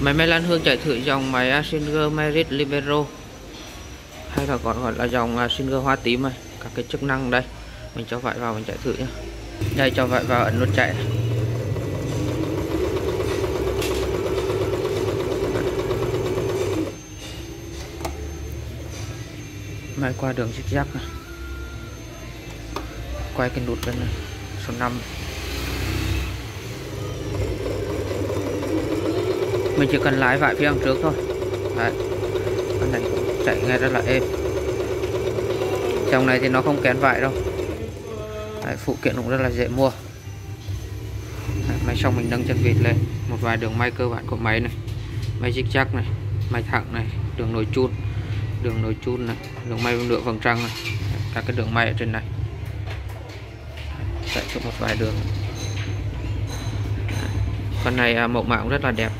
Máy máy lan hương chạy thử dòng máy à, Singer Merit Libero. Hay là còn gọi là dòng à, Singer hoa tím này các cái chức năng đây. Mình cho vải vào, mình chạy thử nhé đây, cho vải vào, ấn nút chạy. Này. máy qua đường zigzag này quay cái nút bên này, số 5 mình chỉ cần lái vải phía đằng trước thôi. Đấy. con này chạy nghe rất là êm. Trong này thì nó không kén vải đâu. Đấy, phụ kiện cũng rất là dễ mua. Đấy, máy xong mình nâng chân vịt lên. Một vài đường may cơ bản của máy này. Máy zigzag chắc này máy thẳng này đường nối chun đường nối chun này đường may nửa vầng trăng này. Các cái đường may ở trên này. Chạy cho một vài đường. Con này à, mẫu mã cũng rất là đẹp.